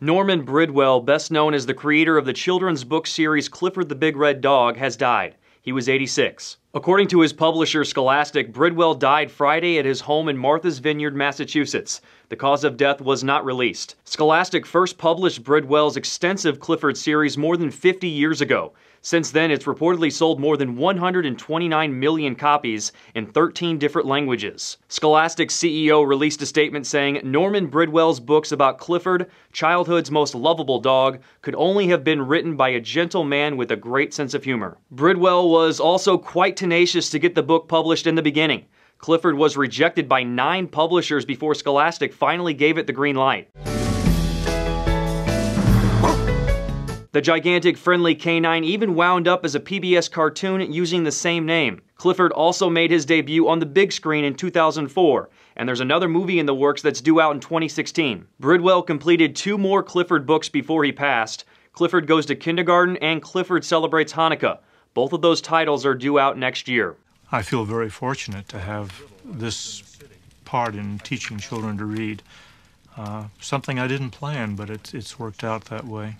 Norman Bridwell, best known as the creator of the children's book series Clifford the Big Red Dog, has died. He was 86. According to his publisher Scholastic, Bridwell died Friday at his home in Martha's Vineyard, Massachusetts. The cause of death was not released. Scholastic first published Bridwell's extensive Clifford series more than 50 years ago. Since then, it's reportedly sold more than 129 million copies in 13 different languages. Scholastic's CEO released a statement saying Norman Bridwell's books about Clifford, childhood's most lovable dog, could only have been written by a gentle man with a great sense of humor. Bridwell was also quite tenacious to get the book published in the beginning. Clifford was rejected by nine publishers before Scholastic finally gave it the green light. The gigantic friendly canine even wound up as a PBS cartoon using the same name. Clifford also made his debut on the big screen in 2004, and there's another movie in the works that's due out in 2016. Bridwell completed two more Clifford books before he passed. Clifford Goes to Kindergarten and Clifford Celebrates Hanukkah. Both of those titles are due out next year. I feel very fortunate to have this part in teaching children to read. Uh, something I didn't plan, but it's, it's worked out that way.